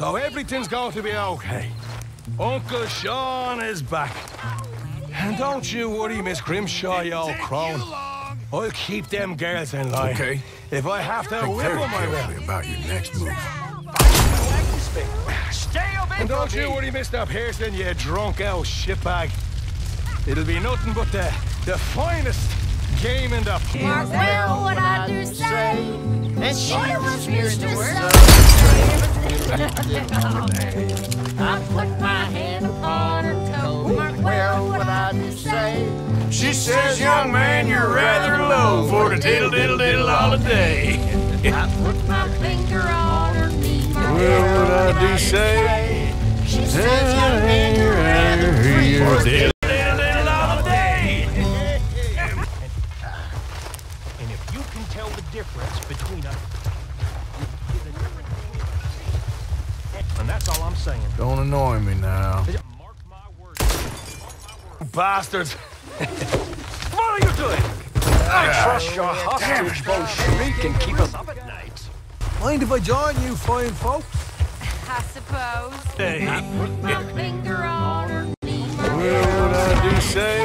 So everything's going to be okay. Uncle Sean is back. And don't you worry, Miss Grimshaw, you old crone. I'll keep them girls in line. Okay. If I have to Think whip very them, I will. carefully about your next move. Stay away And don't you me. worry, Mr. Pearson, you drunk old shitbag. It'll be nothing but the, the finest game in the... Mark well what I do say. And she was mistress of I put my hand upon her toe. Mark well what I do say. She says, young man, you're rather low for the diddle diddle diddle holiday. I put my finger on her knee. Mark Well, what I do say, She says, saying. Don't annoy me now. Mark my words. Mark my words. Bastards. what are you doing? I trust your hostage, shriek and keep us up at night. Mind if I join you fine folks? I suppose. Hey, Put my finger on her knee. Mark well, what I do say,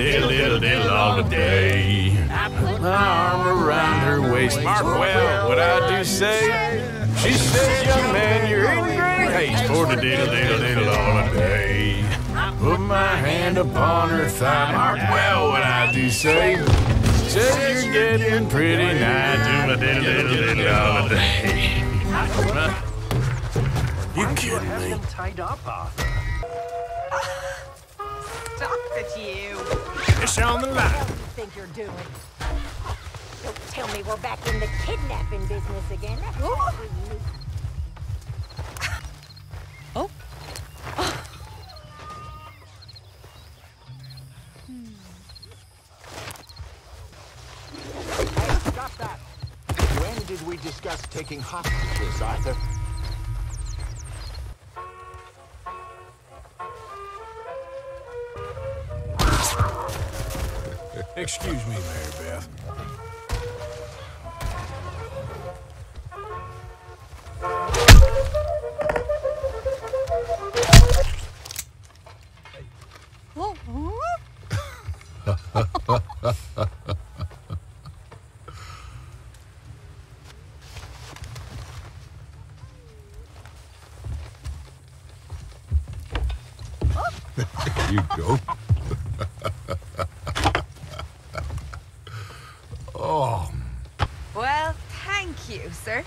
free for for diddle diddle diddle holiday. I put My arm around her waist, mark well what I do say. She says, young man, you're in great haste for the diddle diddle diddle holiday. Put my hand upon her thigh, mark well what I do say. Says you're getting pretty nigh to my diddle diddle diddle holiday. You You kidding me? them tied up, Arthur. Stop it, you. It's on the line. What do you think you're doing? Don't tell me we're back in the kidnapping business again. That's what we need. Stop that! When did we discuss taking hostages, Arthur? Excuse me, Mary Beth. you go. oh, Well, thank you, sir.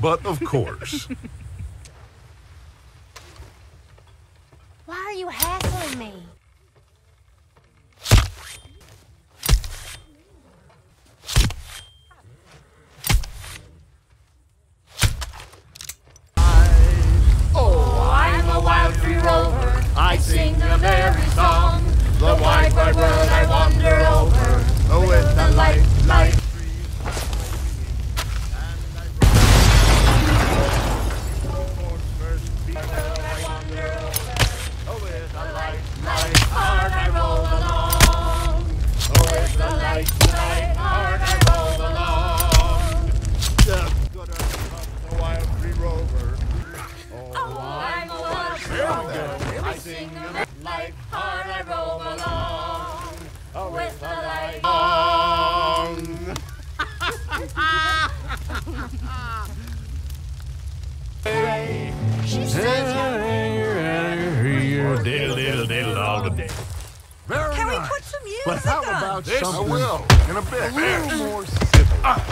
but of course. Why are you hassling me? Holiday. Very Can we put some music But how on? about This something I will, in a bit. a little more civil? Ah,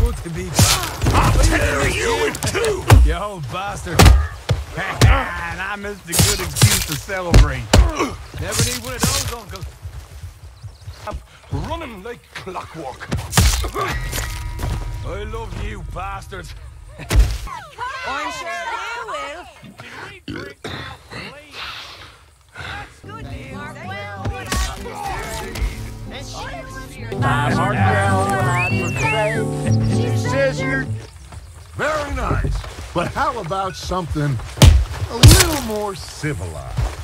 good to be back. I'll tear you in two. You old bastard. and I missed a good excuse to celebrate. Never need one of those, Uncle. I'm running like clockwork. I love you, bastards. I'm sure deserve. Mark well what I She says you're Very nice. But how about something a little more civilized?